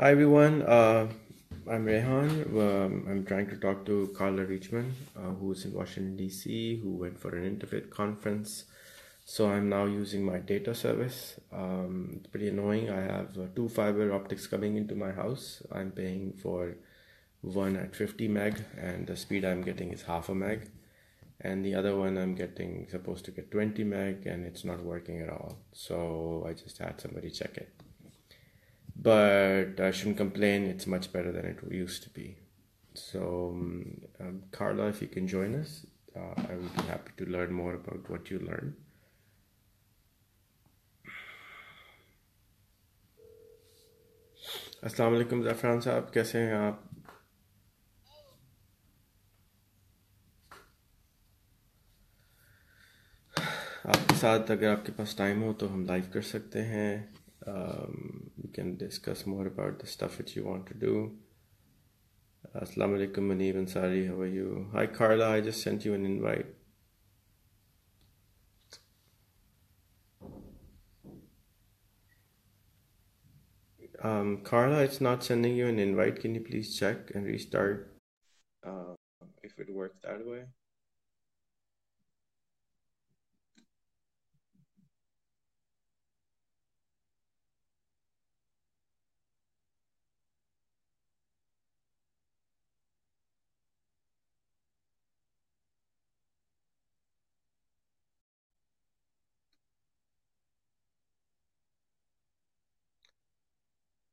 Hi everyone, uh, I'm Rehan. Um, I'm trying to talk to Carla Reachman, uh, who's in Washington DC, who went for an Interfaith conference. So I'm now using my data service. Um, it's pretty annoying. I have uh, two fiber optics coming into my house. I'm paying for one at 50 meg, and the speed I'm getting is half a meg. And the other one I'm getting supposed to get 20 meg, and it's not working at all. So I just had somebody check it but I shouldn't complain. It's much better than it used to be. So, um, um, Carla, if you can join us, uh, I would be happy to learn more about what you learned. अस्सलाम वालेकुम ज़फ़रान साहब कैसे हैं आप आपके साथ अगर आपके पास टाइम हो तो हम लाइव कर सकते हैं um, we can discuss more about the stuff that you want to do. Assalamu alaikum, Manib Ansari. How are you? Hi, Carla. I just sent you an invite. Um, Carla, it's not sending you an invite. Can you please check and restart uh, if it works that way?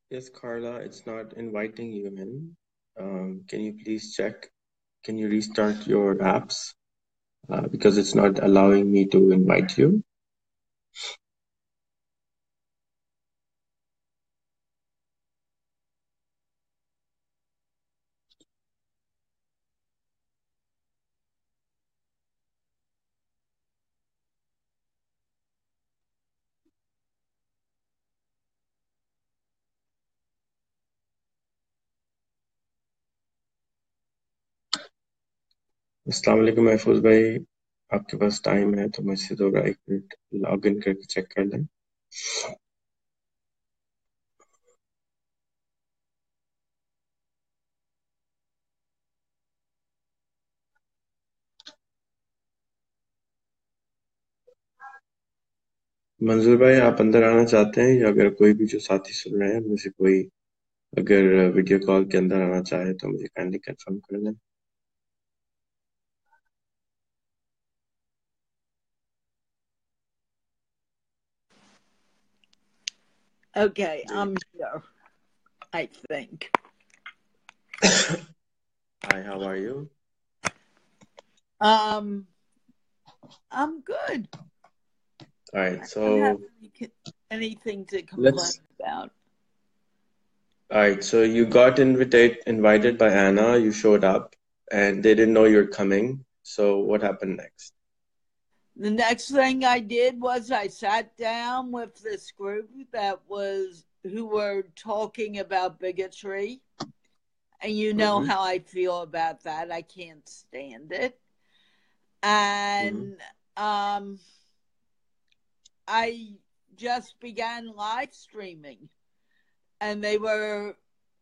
Yes, Carla, it's not inviting you in. Um, can you please check? Can you restart your apps? Uh, because it's not allowing me to invite you. अस्सलाम महफूज भाई, आपके पास time है तो मुझसे दो एक minute log in करके चेक कर लें। मंजूर भाई, आप अंदर आना चाहते हैं या अगर कोई भी जो साथी सुन रहे हैं, मुझे कोई अगर वीडियो कॉल के अंदर आना चाहे तो मुझे काइंडली कंफर्म कर लें। Okay, I'm here, I think. Hi, how are you? Um, I'm good. All right, so anything to complain let's. about. All right, so you got invited invited by Anna. You showed up, and they didn't know you're coming. So what happened next? The next thing I did was I sat down with this group that was who were talking about bigotry. And you know Mm-hmm. how I feel about that. I can't stand it. Mm-hmm. And um I just began live streaming and they were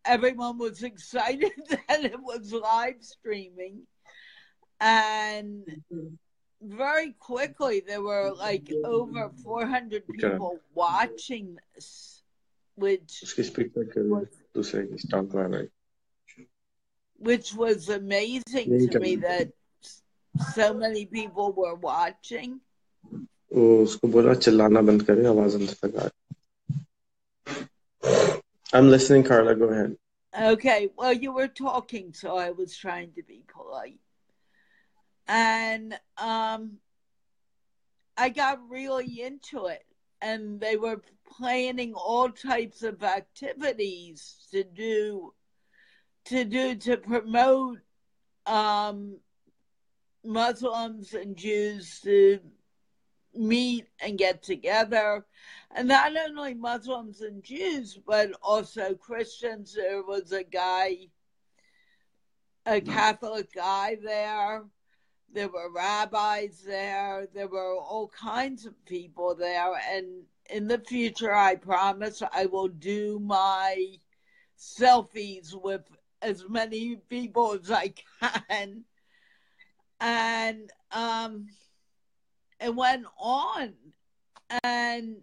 everyone was excited that it was live streaming and very quickly there were like over 400 Okay. people watching this which उसकी speaker कर was दूसरे की stock में भाई which was amazing यही to me करना that so many people were watching वो उसको बोला चिल्लाना बंद करे आवाज अंदर तक आ रही। I'm listening, Carla. Go ahead. okay well you were talking so i was trying to be polite and um i got really into it. And they were planning all types of activities to do to do to promote um muslims and jews to meet and get together. And not only muslims and jews but also christians. There was a guy a catholic guy there there were rabbis there there were all kinds of people there and in the future i promise i will do my selfies with as many people as I can. And um, it went on. And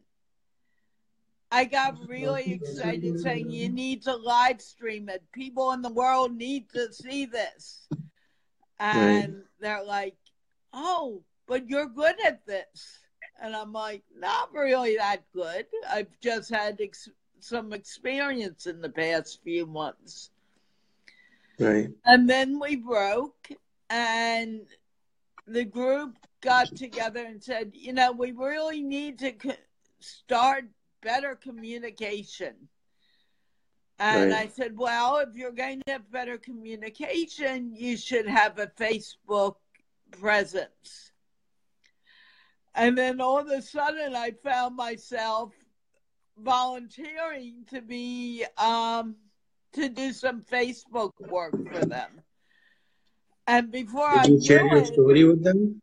I got really excited saying, You need to live stream it. People in the world need to see this. And right. they're like, Oh, but you're good at this. And I'm like, Not really that good. I've just had ex- some experience in the past few months. Right. And then we broke, and the group got together and said, you know, we really need to co- start better communication. And right. I said, well, if you're going to have better communication, you should have a Facebook presence. And then all of a sudden, I found myself volunteering to be um, to do some Facebook work for them. And before Did I you share your story with them?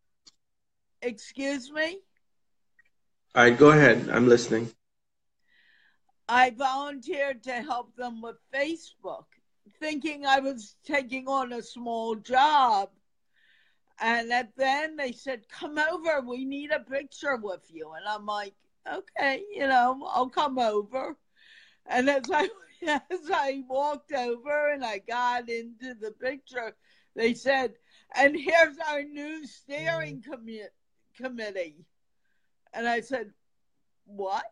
Excuse me? All right, go ahead. I'm listening. I volunteered to help them with Facebook, thinking I was taking on a small job. And at then they said, Come over, we need a picture with you. And I'm like, Okay, you know, I'll come over. And as I as I walked over and I got into the picture, they said, and here's our new steering mm-hmm. commi- committee. And I said, what?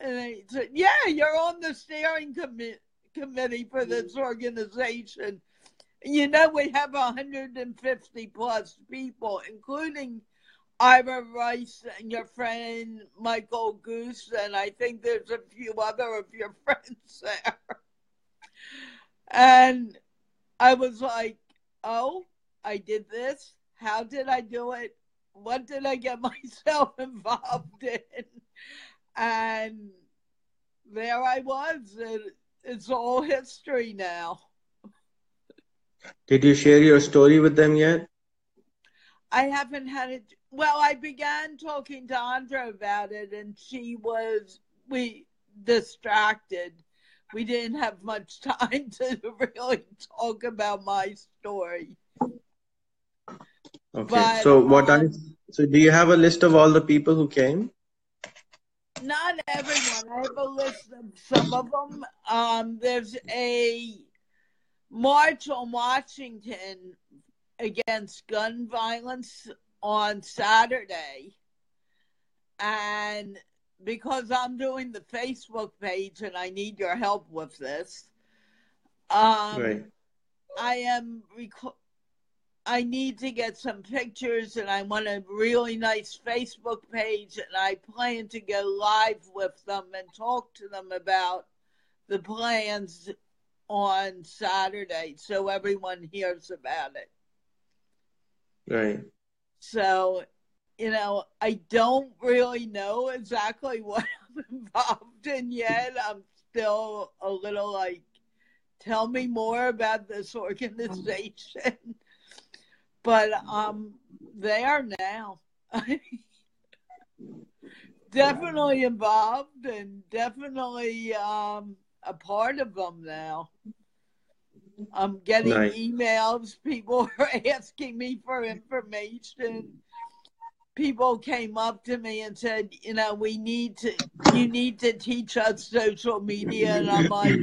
And they said, yeah, you're on the steering commi- committee for this organization. You know, we have 150 plus people, including Ira Rice and your friend Michael Goose, and I think there's a few other of your friends there. And I was like, oh, I did this. How did I do it? What did I get myself involved in? And there I was. and it's all history now. Did you share your story with them yet? I haven't had it. Well, I began talking to Andra about it, and she was we distracted. We didn't have much time to really talk about my story. Okay. But, so what um, are so do you have a list of all the people who came? Not everyone. I have a list of some of them. Um, there's a march on Washington against gun violence on Saturday. And because I'm doing the Facebook page and I need your help with this, um, right. I am rec- I need to get some pictures and I want a really nice Facebook page and I plan to go live with them and talk to them about the plans on Saturday so everyone hears about it. Right. So, you know, I don't really know exactly what I'm involved in yet. I'm still a little like, tell me more about this organization but um, they are now definitely involved and definitely um, a part of them now. I'm getting nice. emails. People are asking me for information. People came up to me and said, you know, we need to, you need to teach us social media. And I'm like,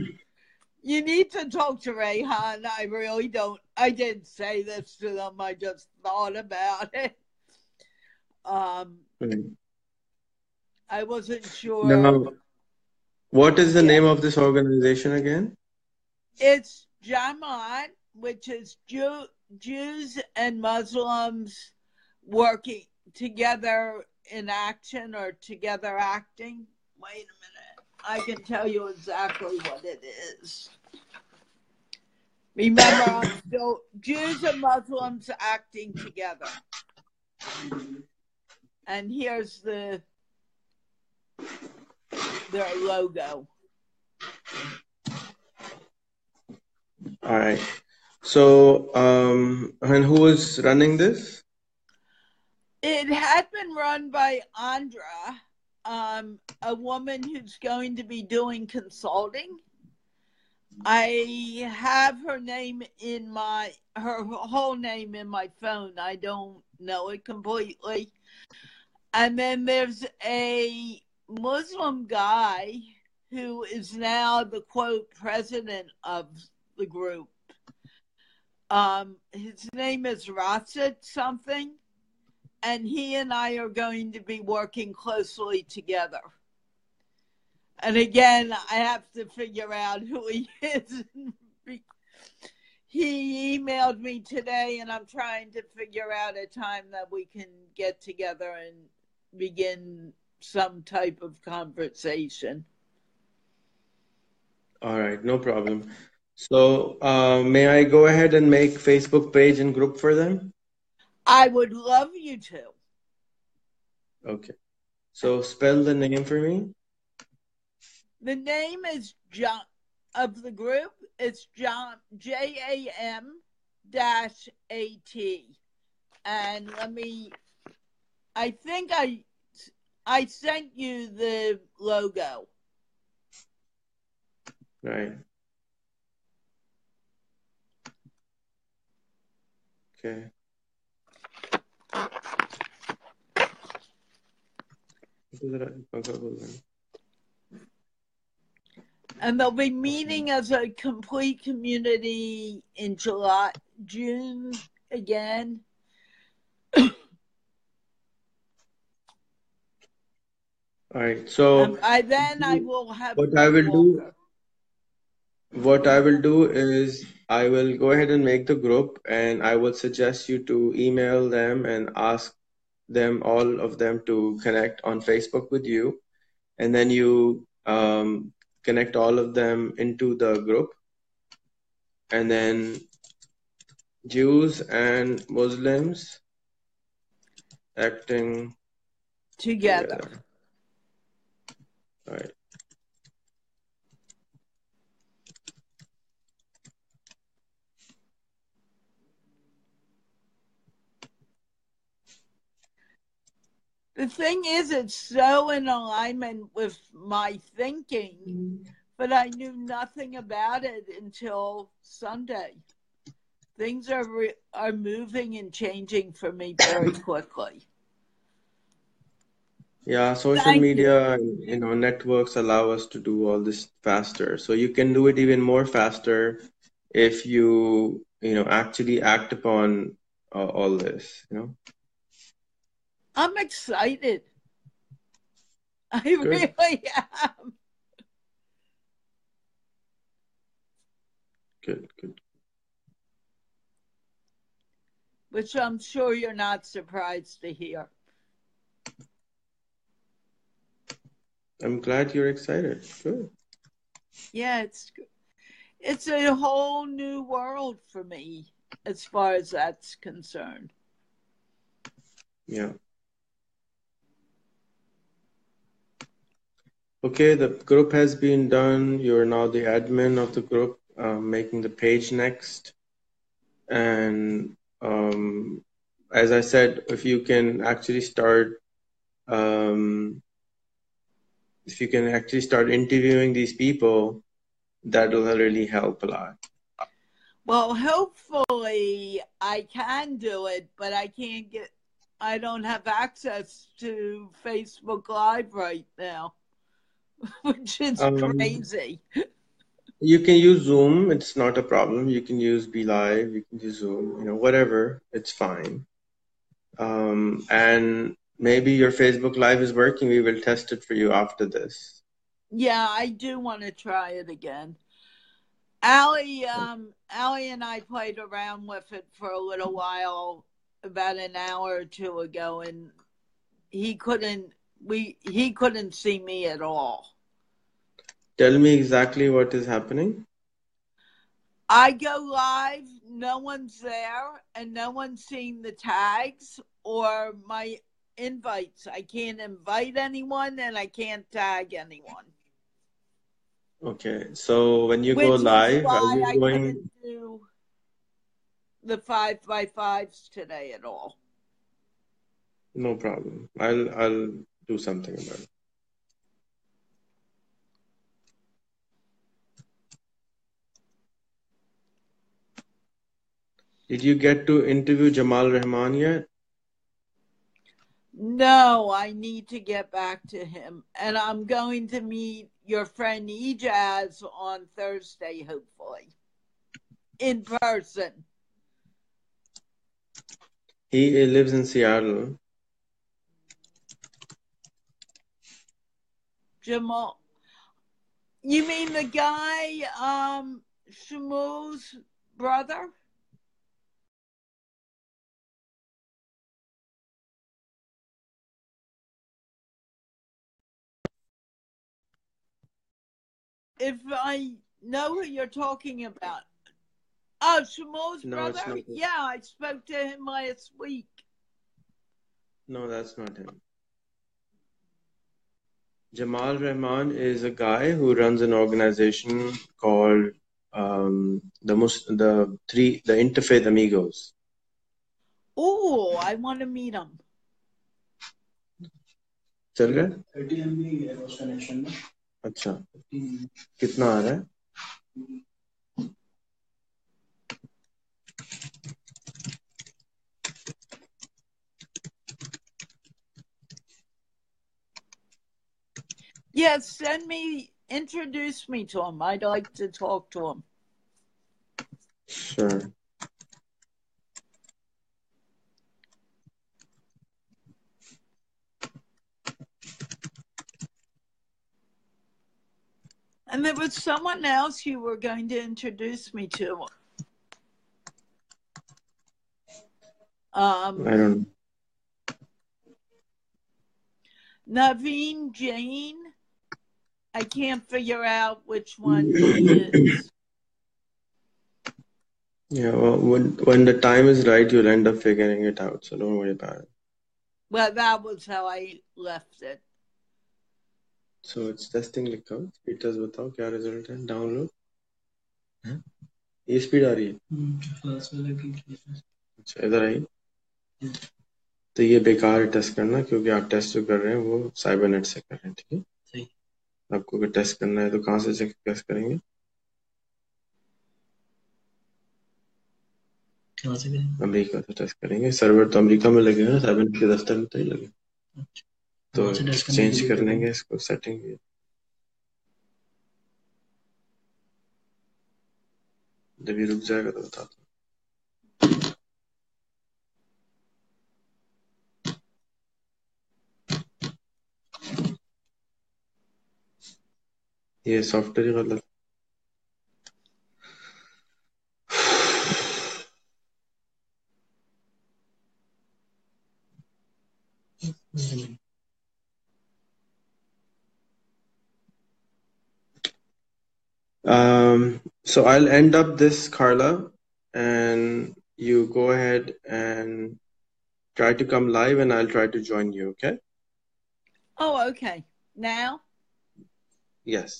you need to talk to Rehan. I really don't. I didn't say this to them. I just thought about it. Um, mm. I wasn't sure. Now, what is the yeah. name of this organization again? It's Jamaat, which is Jew, Jews and Muslims working together in action or together acting. Wait a minute. I can tell you exactly what it is. Remember, I'm still Jews and Muslims acting together. And here's the their logo. All right. So, um, and who is running this? It had been run by Andra, um, a woman who's going to be doing consulting I have her name in my her whole name in my phone. I don't know it completely. And then there's a Muslim guy who is now the quote president of the group. Um, his name is Rasset something, and he and I are going to be working closely together. And again, I have to figure out who he is. he emailed me today, and I'm trying to figure out a time that we can get together and begin some type of conversation. All right, no problem. So, uh, may I go ahead and make Facebook page and group for them? I would love you to. Okay. So spell the name for me. The name is John of the group. It's John J A M dash A T. And let me I think I I sent you the logo. Right. Okay. And they'll be meeting as a complete community in July, June again. All right. So Um, I then I will have what I will do what I will do is I will go ahead and make the group and I will suggest you to email them and ask them all of them to connect on Facebook with you and then you um, connect all of them into the group and then Jews and Muslims acting together. together. All right. The thing is, it's so in alignment with my thinking, but I knew nothing about it until Sunday. Things are re- are moving and changing for me very quickly. Yeah, social Thank media and you know networks allow us to do all this faster. So you can do it even more faster if you you know actually act upon uh, all this, you know. I'm excited. I Good. really am. Good, good. Which I'm sure you're not surprised to hear. I'm glad you're excited. Good. Yeah, it's it's a whole new world for me as far as that's concerned. Yeah. Okay, the group has been done. You're now the admin of the group, um, making the page next. And um, as I said, if you can actually start, um, if you can actually start interviewing these people, that will really help a lot. Well, hopefully I can do it, but I can't get I don't have access to Facebook Live right now, which is Um, crazy. You can use Zoom, it's not a problem. You can use BeLive, you can use Zoom, you know, whatever, it's fine. Um, and maybe your Facebook Live is working. We will test it for you after this. Yeah, I do want to try it again. Allie, um, Allie and I played around with it for a little while, about an hour or two ago, and he couldn't. We he couldn't see me at all. Tell me exactly what is happening. I go live, no one's there, and no one's seeing the tags or my invites. I can't invite anyone, and I can't tag anyone. Okay, so when you Which go live, are you I going? do the five by fives today at all. No problem. I'll I'll do something about it. Did you get to interview Jamal Rahman yet? No, I need to get back to him. And I'm going to meet your friend Ejaz on Thursday, hopefully, in person. He lives in Seattle. Jamal. You mean the guy, um, Shmuel's brother? If I know who you're talking about. Oh, Shmuel's No, brother? it's not him. Yeah, I spoke to him last week. No, that's not him. Jamal Rahman is a guy who runs an organization called um, the Mus- the three the Interfaith Amigos. Oh, I want to meet him. चल गए thirty M B है उस connection में अच्छा 15 कितना आ रहा है Yes, send me, introduce me to him. I'd like to talk to him. Sure. And there was someone else you were going to introduce me to. Um, I don't know. Naveen Jain. I can't figure out which one he is. Yeah, well, when when the time is right, you'll end up figuring it out. So don't worry about it. Well, that was how I left it. So it's testing लिखा हो स्पीडर्स बताओ क्या result है download ये speed आ रही है class में लगी अच्छा इधर आई तो ये बेकार है टेस्ट करना क्योंकि आप टेस्ट जो कर रहे हैं वो साइबरनेट से कर रहे हैं ठीक है सही आपको अगर टेस्ट करना है तो कहाँ से चेक टेस्ट करेंगे? अमेरिका से टेस्ट करेंगे। सर्वर तो अमेरिका में लगे हैं ना साइबरनेट के दफ्तर में तो ही लगे। तो वहाँ से टेस्ट करने चेंज कर तो- लेंगे इसको सेटिंग जब ये रुक जाएगा तो बता ये सॉफ्टवेयर ही गलत Um, so I'll end up this, Carla, and you go ahead and try to come live, and I'll try to join you, okay? Oh, okay. Now? Yes.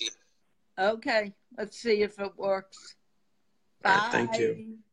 Okay. Let's see if it works. All right, thank you. Bye.